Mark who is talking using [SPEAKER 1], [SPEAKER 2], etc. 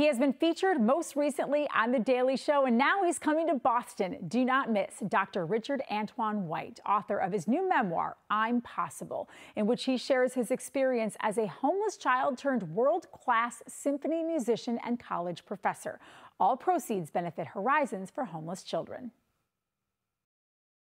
[SPEAKER 1] He has been featured most recently on The Daily Show, and now he's coming to Boston. Do not miss Dr. Richard Antoine White, author of his new memoir, I'm Possible, in which he shares his experience as a homeless child turned world class symphony musician and college professor. All proceeds benefit Horizons for Homeless Children.